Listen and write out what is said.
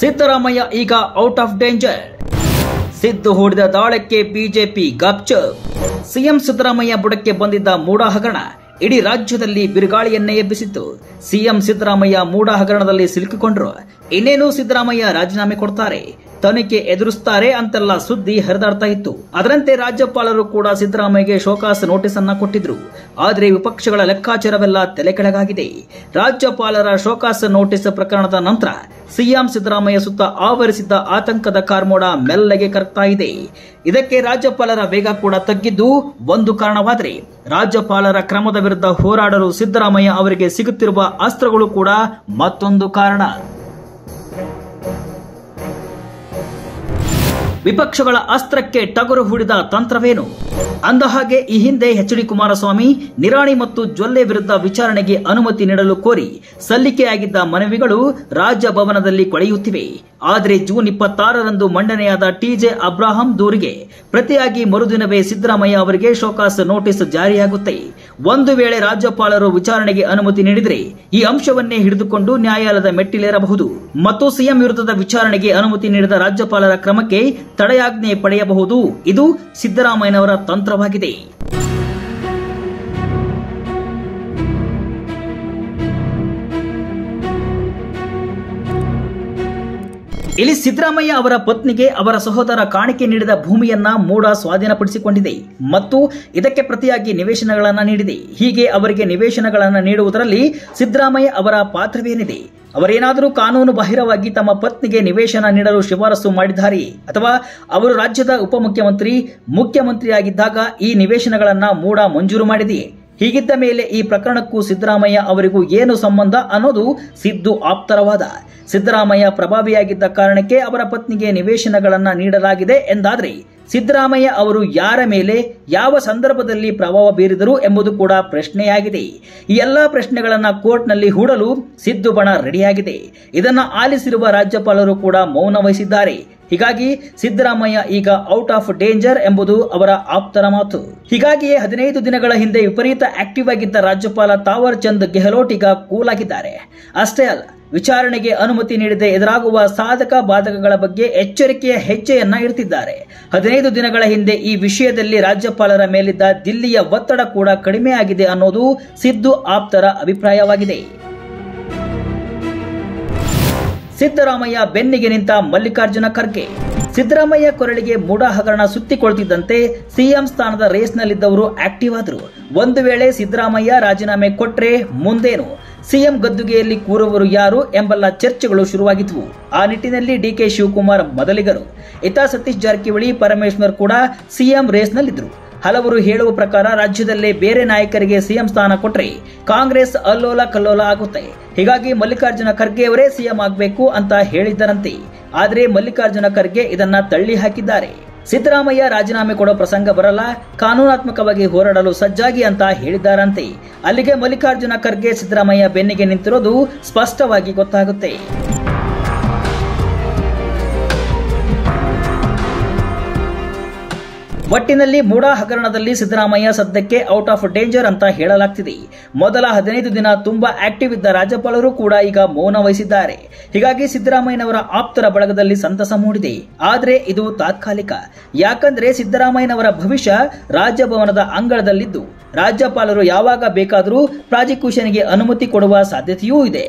ಸಿದ್ದರಾಮಯ್ಯ ಈಗ out of danger. Siddu ಹೂಡಿದ ದಾಳಕ್ಕೆ ಬಿಜೆಪಿ ಗಪ್ಚ ಸಿಎಂ ಸಿದ್ದರಾಮಯ್ಯ ಬುಡಕ್ಕೆ ಬಂದಿದ್ದ ಮೂಡ ಹಗರಣ. ಇಡೀ ರಾಜ್ಯದಲ್ಲಿ ಬಿರುಗಾಳಿಯನ್ನೇ ಎಬ್ಬಿಸಿತ್ತು. ಸಿಎಂ ಸಿದ್ದರಾಮಯ್ಯ ಮೂಡ ಹಗರಣದಲ್ಲಿ ಸಿಲುಕಿಕೊಂಡ್ರು. ಇನ್ನೇನು ಸಿದ್ದರಾಮಯ್ಯ ರಾಜೀನಾಮೆ ಕೊಡ್ತಾರೆ? ತನಿಖೆ ಎದುರಿಸ್ತಾರೆ ಅಂತೆಲ್ಲ ಸುದ್ದಿ ಹರಿದಾಡ್ತಾ ಇತ್ತು. ಅದರಂತೆ ರಾಜ್ಯಪಾಲರು ಕೂಡ ಸಿದ್ದರಾಮಯ್ಯಗೆ ಶೋಕಾಸ್ ನೋಟಿಸ್ ಅನ್ನ ಕೊಟ್ಟಿದ್ರು. ಆದರೆ ವಿಪಕ್ಷಗಳ ಲೆಕ್ಕಾಚಾರವೆಲ್ಲ ತಲೆಕೆಳಗಾಗಿದೆ. ರಾಜ್ಯಪಾಲರ ಶೋಕಾಸ್ ನೋಟಿಸ್ ಪ್ರಕರಣದ ನಂತರ ಸಿಎಂ ಸಿದ್ದರಾಮಯ್ಯ ಸುತ್ತ ಆವರಿಸಿದ್ದ ಆತಂಕದ ಕಾರ್ಮೋಡ ಮೆಲ್ಲಗೆ ಕರಗ್ತಾ ಇದೆ. ಇದಕ್ಕೆ ರಾಜ್ಯಪಾಲರ ವೇಗ ಕೂಡ ತಗ್ಗಿದ್ದು ಒಂದು ಕಾರಣವಾದರೆ ರಾಜ್ಯಪಾಲರ ಕ್ರಮದ ವಿರುದ್ಧ ಹೋರಾಡಲು ಸಿದ್ದರಾಮಯ್ಯ ಅವರಿಗೆ ಸಿಗುತ್ತಿರುವ ಅಸ್ತ್ರಗಳು ಕೂಡ ಮತ್ತೊಂದು ಕಾರಣ. ವಿಪಕ್ಷಗಳ ಅಸ್ತ್ರಕ್ಕೆ ಟಗರು ಹೂಡಿದ ತಂತ್ರವೇನು? ಅಂದಹಾಗೆ ಈ ಹಿಂದೆ ಎಚ್ ಡಿ ಕುಮಾರಸ್ವಾಮಿ, ನಿರಾಣಿ ಮತ್ತು ಜೊಲ್ಲೆ ವಿರುದ್ಧ ವಿಚಾರಣೆಗೆ ಅನುಮತಿ ನೀಡಲು ಕೋರಿ ಸಲ್ಲಿಕೆಯಾಗಿದ್ದ ಮನವಿಗಳು ರಾಜಭವನದಲ್ಲಿ ಕೊಳೆಯುತ್ತಿವೆ. ಆದರೆ ಜೂನ್ ಇಪ್ಪತ್ತಾರರಂದು ಮಂಡನೆಯಾದ ಟಿಜೆ ಅಬ್ರಾಹಂ ದೂರಿಗೆ. ಪ್ರತಿಯಾಗಿ ಮರುದಿನವೇ ಸಿದ್ದರಾಮಯ್ಯ ಅವರಿಗೆ ಶೋಕಾಸ್ ನೋಟಿಸ್ ಜಾರಿಯಾಗುತ್ತೆ. ಒಂದು ವೇಳೆ ರಾಜ್ಯಪಾಲರು ವಿಚಾರಣೆಗೆ ಅನುಮತಿ ನೀಡಿದರೆ ಈ ಅಂಶವನ್ನೇ ಹಿಡಿದುಕೊಂಡು ನ್ಯಾಯಾಲಯದ ಮೆಟ್ಟಿಲೇರಬಹುದು. ಮತ್ತು ಸಿಎಂ ವಿರುದ್ಧದ ವಿಚಾರಣೆಗೆ ಅನುಮತಿ ನೀಡಿದ ರಾಜ್ಯಪಾಲರ ಕ್ರಮಕ್ಕೆ ತಡೆಯಾಜ್ಞೆ ಪಡೆಯಬಹುದು. ಇದು ಸಿದ್ದರಾಮಯ್ಯನವರ ತಂತ್ರವಾಗಿದೆ. ಇಲ್ಲಿ ಸಿದ್ದರಾಮಯ್ಯ ಅವರ ಪತ್ನಿಗೆ ಅವರ ಸಹೋದರ ಕಾಣಿಕೆ ನೀಡಿದ ಭೂಮಿಯನ್ನ ಮೂಡ ಸ್ವಾಧೀನಪಡಿಸಿಕೊಂಡಿದೆ ಮತ್ತು ಇದಕ್ಕೆ ಪ್ರತಿಯಾಗಿ ನಿವೇಶನಗಳನ್ನು ನೀಡಿದೆ. ಹೀಗೆ ಅವರಿಗೆ ನಿವೇಶನಗಳನ್ನು ನೀಡುವುದರಲ್ಲಿ ಸಿದ್ದರಾಮಯ್ಯ ಅವರ ಪಾತ್ರವೇನಿದೆ? ಅವರೇನಾದರೂ ಕಾನೂನು ಬಾಹಿರವಾಗಿ ತಮ್ಮ ಪತ್ನಿಗೆ ನಿವೇಶನ ನೀಡಲು ಶಿಫಾರಸು ಮಾಡಿದ್ದಾರೆ ಅಥವಾ ಅವರು ರಾಜ್ಯದ ಉಪಮುಖ್ಯಮಂತ್ರಿ, ಮುಖ್ಯಮಂತ್ರಿಯಾಗಿದ್ದಾಗ ಈ ನಿವೇಶನಗಳನ್ನು ಮೂಡ ಮಂಜೂರು ಮಾಡಿದೆಯೇ? ಹೀಗಿದ್ದ ಮೇಲೆ ಈ ಪ್ರಕರಣಕ್ಕೂ ಸಿದ್ದರಾಮಯ್ಯ ಅವರಿಗೂ ಏನು ಸಂಬಂಧ ಅನ್ನೋದು ಸಿದ್ದು ಆಪ್ತರವಾದ. ಸಿದ್ದರಾಮಯ್ಯ ಪ್ರಭಾವಿಯಾಗಿದ್ದ ಕಾರಣಕ್ಕೆ ಅವರ ಪತ್ನಿಗೆ ನಿವೇಶನಗಳನ್ನು ನೀಡಲಾಗಿದೆ ಎಂದಾದರೆ, ಸಿದ್ದರಾಮಯ್ಯ ಅವರು ಯಾರ ಮೇಲೆ ಯಾವ ಸಂದರ್ಭದಲ್ಲಿ ಪ್ರಭಾವ ಬೀರಿದರು ಎಂಬುದು ಕೂಡ ಪ್ರಶ್ನೆಯಾಗಿದೆ. ಈ ಎಲ್ಲಾ ಪ್ರಶ್ನೆಗಳನ್ನು ಕೋರ್ಟ್ನಲ್ಲಿ ಹೂಡಲು ಸಿದ್ದು ಬಣ ರೆಡಿಯಾಗಿದೆ. ಇದನ್ನು ಆಲಿಸಿರುವ ರಾಜ್ಯಪಾಲರು ಕೂಡ ಮೌನ ವಹಿಸಿದ್ದಾರೆ. ಹೀಗಾಗಿ ಸಿದ್ದರಾಮಯ್ಯ ಈಗ ಔಟ್ ಆಫ್ ಡೇಂಜರ್ ಎಂಬುದು ಅವರ ಆಪ್ತರ ಮಾತು. ಹೀಗಾಗಿಯೇ ಹದಿನೈದು ದಿನಗಳ ಹಿಂದೆ ವಿಪರೀತ ಆಕ್ಟಿವ್ ಆಗಿದ್ದ ರಾಜ್ಯಪಾಲ ತಾವರ್ ಚಂದ್ ಗೆಹ್ಲೋಟ್ ಈಗ ಕೂಲ್ ಆಗಿದ್ದಾರೆ ಅಷ್ಟೇ ಅಲ್ಲ, ವಿಚಾರಣೆಗೆ ಅನುಮತಿ ನೀಡದೆ ಎದುರಾಗುವ ಸಾಧಕ ಬಾಧಕಗಳ ಬಗ್ಗೆ ಎಚ್ಚರಿಕೆಯ ಹೆಜ್ಜೆಯನ್ನ ಇಡ್ತಿದ್ದಾರೆ. ಹದಿನೈದು ದಿನಗಳ ಹಿಂದೆ ಈ ವಿಷಯದಲ್ಲಿ ರಾಜ್ಯಪಾಲರ ಮೇಲಿದ್ದ ದಿಲ್ಲಿಯ ಒತ್ತಡ ಕೂಡ ಕಡಿಮೆಯಾಗಿದೆ ಅನ್ನೋದು ಸಿದ್ದು ಆಪ್ತರ ಅಭಿಪ್ರಾಯವಾಗಿದೆ. ಸಿದ್ದರಾಮಯ್ಯ ಬೆನ್ನಿಗೆ ನಿಂತ ಮಲ್ಲಿಕಾರ್ಜುನ ಖರ್ಗೆ. ಸಿದ್ದರಾಮಯ್ಯ ಕೊರಳಿಗೆ ಮೂಡ ಹಗರಣ ಸುತ್ತಿಕೊಳ್ತಿದ್ದಂತೆ ಸಿಎಂ ಸ್ಥಾನದ ರೇಸ್ನಲ್ಲಿದ್ದವರು ಆಕ್ಟಿವ್ ಆದರು. ಒಂದು ವೇಳೆ ಸಿದ್ದರಾಮಯ್ಯ ರಾಜೀನಾಮೆ ಕೊಟ್ರೆ ಮುಂದೇನು? ಸಿಎಂ ಗದ್ದುಗೆಯಲ್ಲಿ ಕೂರುವವರು ಯಾರು ಎಂಬೆಲ್ಲ ಚರ್ಚೆಗಳು ಶುರುವಾಗಿದ್ವು. ಆ ನಿಟ್ಟಿನಲ್ಲಿ ಡಿಕೆ ಶಿವಕುಮಾರ್ ಮೊದಲಿಗರು. ಇತ ಸತೀಶ್ ಜಾರಕಿಹೊಳಿ, ಪರಮೇಶ್ವರ್ ಕೂಡ ಸಿಎಂ ರೇಸ್ನಲ್ಲಿದ್ದರು ಹಲವರು ಹೇಳುವ ಪ್ರಕಾರ ರಾಜ್ಯದಲ್ಲೇ ಬೇರೆ ನಾಯಕರಿಗೆ ಸಿಎಂ ಸ್ಥಾನ ಕೊಟ್ರೆ ಕಾಂಗ್ರೆಸ್ ಅಲ್ಲೋಲ ಕಲ್ಲೋಲ ಆಗುತ್ತೆ. ಹೀಗಾಗಿ ಮಲ್ಲಿಕಾರ್ಜುನ ಖರ್ಗೆ ಅವರೇ ಸಿಎಂ ಆಗಬೇಕು ಅಂತ ಹೇಳಿದ್ದರಂತೆ. ಆದರೆ ಮಲ್ಲಿಕಾರ್ಜುನ ಖರ್ಗೆ ಇದನ್ನ ತಳ್ಳಿ ಹಾಕಿದ್ದಾರೆ. ಸಿದ್ದರಾಮಯ್ಯ ರಾಜೀನಾಮೆ ಕೊಡೋ ಪ್ರಸಂಗ ಬರಲ್ಲ, ಕಾನೂನಾತ್ಮಕವಾಗಿ ಹೋರಾಡಲು ಸಜ್ಜಾಗಿ ಅಂತ ಹೇಳಿದ್ದಾರಂತೆ. ಅಲ್ಲಿಗೆ ಮಲ್ಲಿಕಾರ್ಜುನ ಖರ್ಗೆ ಸಿದ್ದರಾಮಯ್ಯ ಬೆನ್ನಿಗೆ ನಿಂತಿರೋದು ಸ್ಪಷ್ಟವಾಗಿ ಗೊತ್ತಾಗುತ್ತೆ. ಒಟ್ಟಿನಲ್ಲಿ ಮೂಡಾ ಹಗರಣದಲ್ಲಿ ಸಿದ್ದರಾಮಯ್ಯ ಸದ್ಯಕ್ಕೆ ಔಟ್ ಆಫ್ ಡೇಂಜರ್ ಅಂತ ಹೇಳಲಾಗ್ತಿದೆ. ಮೊದಲ ಹದಿನೈದು ದಿನ ತುಂಬಾ ಆಕ್ಟಿವ್ ಇದ್ದ ರಾಜ್ಯಪಾಲರು ಕೂಡ ಈಗ ಮೌನ ವಹಿಸಿದ್ದಾರೆ. ಹೀಗಾಗಿ ಸಿದ್ದರಾಮಯ್ಯನವರ ಆಪ್ತರ ಬಳಗದಲ್ಲಿ ಸಂತಸ ಮೂಡಿದೆ. ಆದರೆ ಇದು ತಾತ್ಕಾಲಿಕ. ಯಾಕಂದ್ರೆ ಸಿದ್ದರಾಮಯ್ಯನವರ ಭವಿಷ್ಯ ರಾಜ್ಯಭವನದ ಅಂಗಳದಲ್ಲಿದ್ದು, ರಾಜ್ಯಪಾಲರು ಯಾವಾಗ ಬೇಕಾದರೂ ಪ್ರಾಜಿಕ್ಯೂಷನ್ಗೆ ಅನುಮತಿ ಕೊಡುವ ಸಾಧ್ಯತೆಯೂ ಇದೆ.